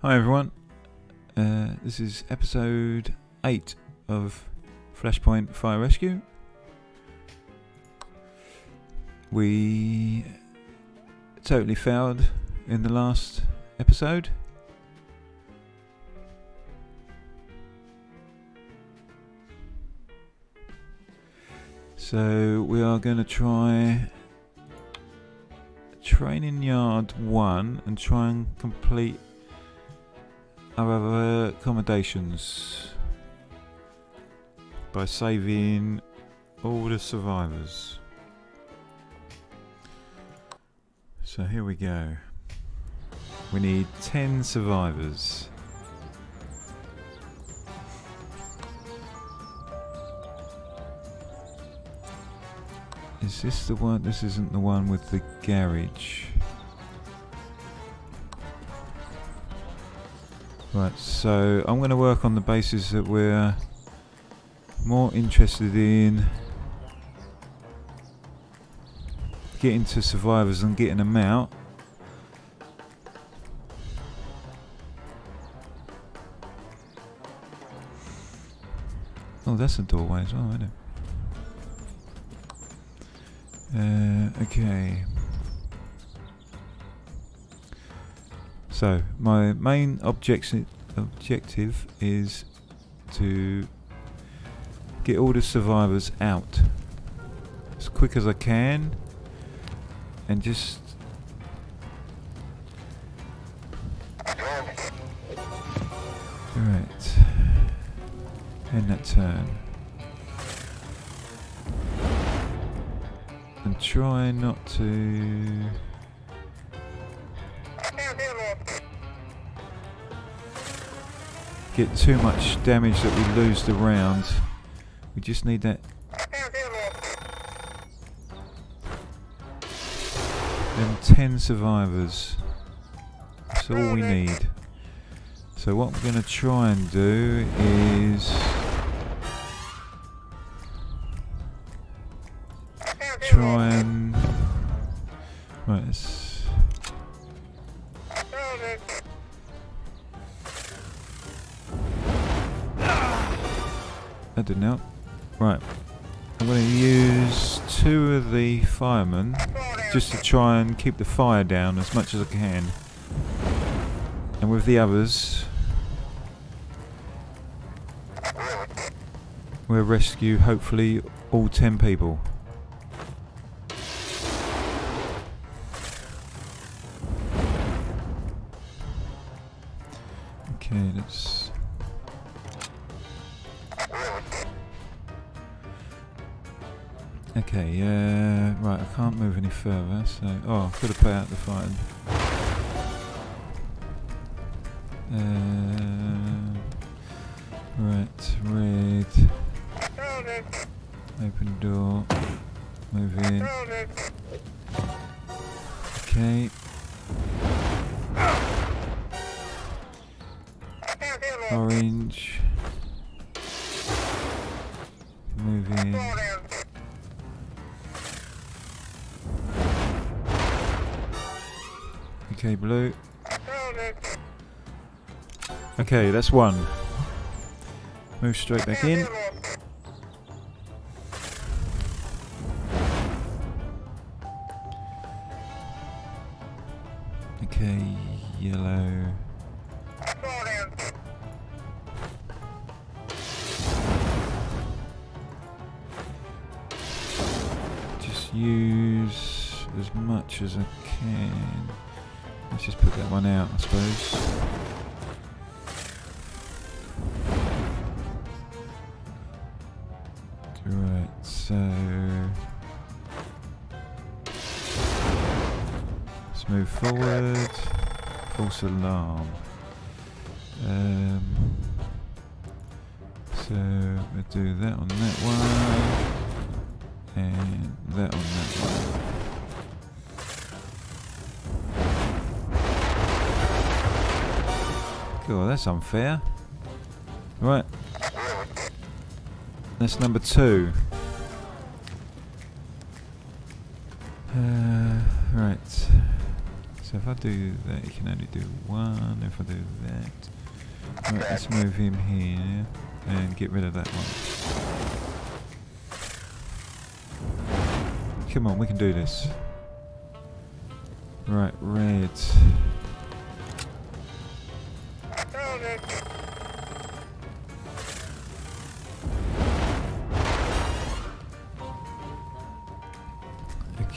Hi everyone. Uh, this is episode 8 of Flashpoint Fire Rescue. We totally failed in the last episode. So we are going to try training yard 1 and try and complete our accommodations by saving all the survivors. So here we go. We need 10 survivors. Is this the one? This isn't the one with the garage. Right, so I'm going to work on the basis that we're more interested in getting to survivors and getting them out. Oh, that's a doorway as well, isn't it? Uh, okay. So, my main objecti objective is to get all the survivors out as quick as I can and just Right. End that turn. And try not to get too much damage that we lose the round. We just need that them 10 survivors. That's all we need. So what we're going to try and do is try and right that didn't help. Right. I'm going to use two of the firemen just to try and keep the fire down as much as I can. And with the others we'll rescue hopefully all 10 people any further, so... Oh, I've got to put out the fighting. Uh, right, red. Open door. Move in. Okay. Orange. Move in. Okay, blue. Okay, that's one. Move straight back in. Okay, yellow. Just use as much as I can. Let's just put that one out, I suppose. Right, so let's move forward. False alarm. Um, so we'll do that on that one, and that on that one. God, that's unfair. Right. That's number two. Uh, right. So if I do that, you can only do one. If I do that, right, let's move him here and get rid of that one. Come on, we can do this. Right, red.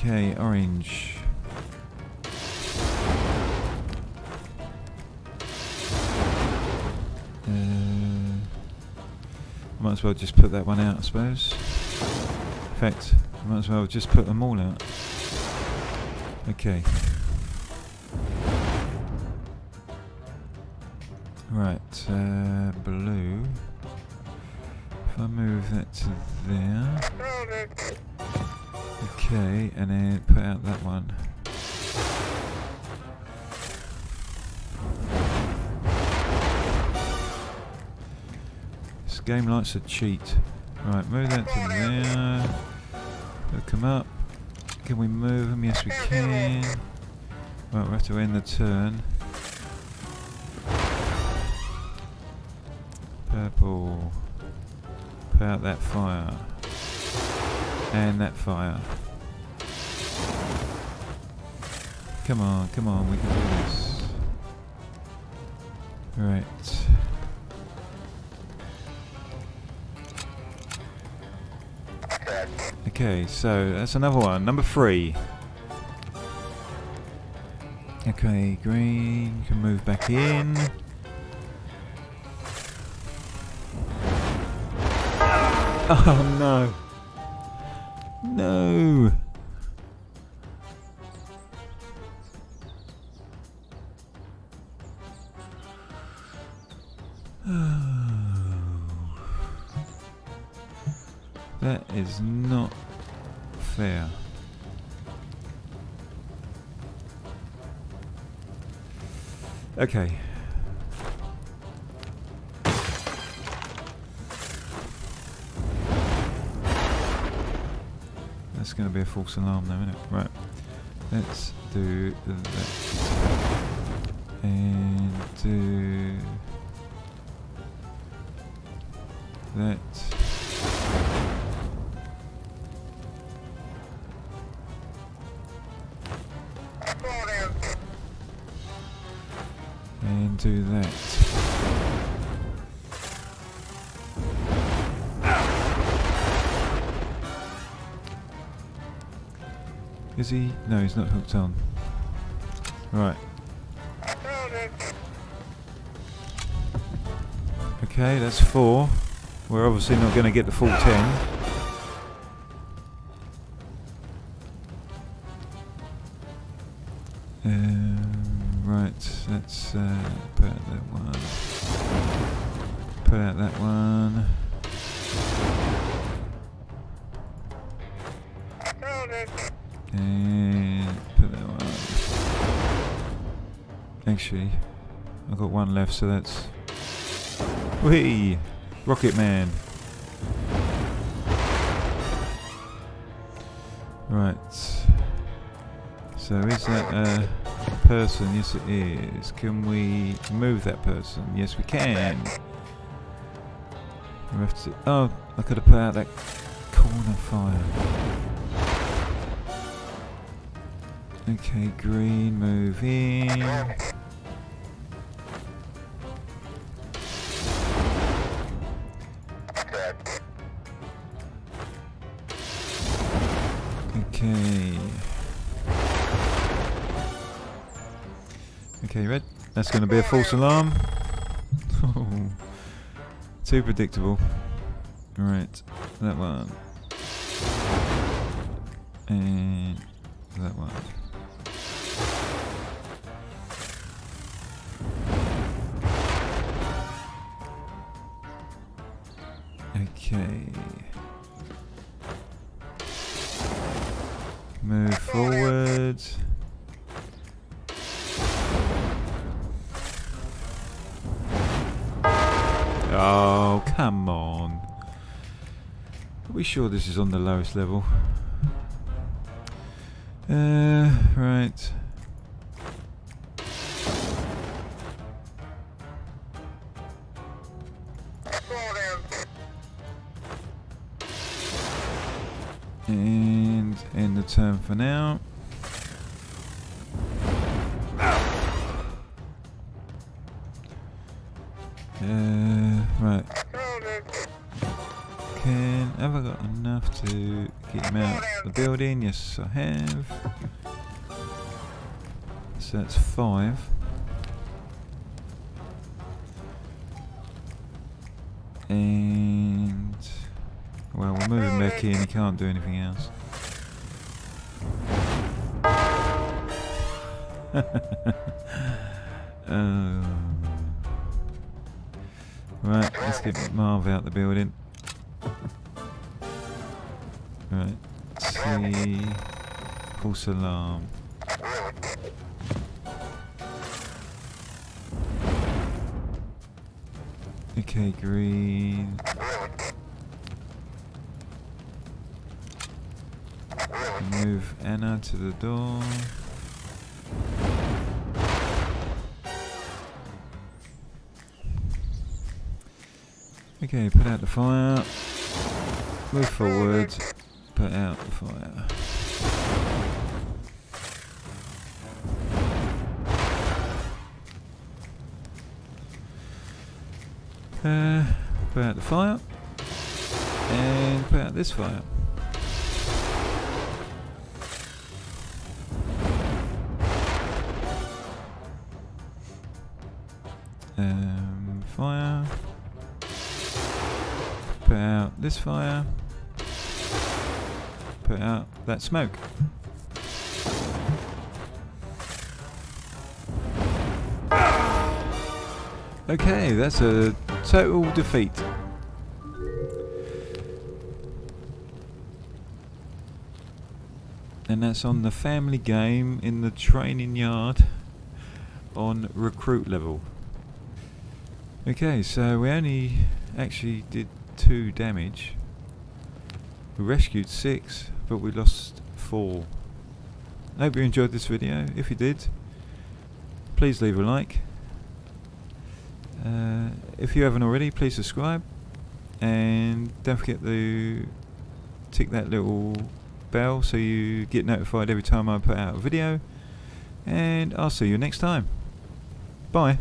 Okay, orange. Uh, might as well just put that one out, I suppose. In fact, might as well just put them all out. Okay. Right, uh, blue. If I move that to there. Okay, and then put out that one. This game likes a cheat. Right, move that to there. Hook them up. Can we move them? Yes, we can. Right, we have to end the turn. Put out that fire. And that fire. Come on, come on, we can do this. Right. Okay, so that's another one. Number three. Okay, green can move back in. Oh no. No. That is not fair. Okay. Going to be a false alarm now, isn't it? Right. Let's do that. And do that. And do that. Is he? No, he's not hooked on. Right. Okay, that's four. We're obviously not going to get the full ten. Actually, I've got one left, so that's. Whee! Rocket Man. Right. So is that a person? Yes it is. Can we move that person? Yes we can. We have to. Oh, I could have put out that corner fire. Okay, green, move in. That's going to be a false alarm. Too predictable. Right, that one. And that one. Okay. Move forward. Come on. Are we sure this is on the lowest level? Uh, right. And end the turn for now. Building? Yes, I have. So that's five. And well, we're moving back here, and he can't do anything else. uh, right, let's get Marv out the building. Right, see, false alarm. Okay, green. Move Anna to the door. Okay, put out the fire. Move forward. Put out the fire. Uh, put out the fire. And put out this fire. Um, fire. Put out this fire. Put out that smoke. Okay, that's a total defeat. And that's on the family game in the training yard on recruit level. Okay, so we only actually did two damage. We rescued six, but we lost four. I hope you enjoyed this video. If you did, please leave a like. Uh, if you haven't already, please subscribe. And don't forget to tick that little bell so you get notified every time I put out a video. And I'll see you next time. Bye.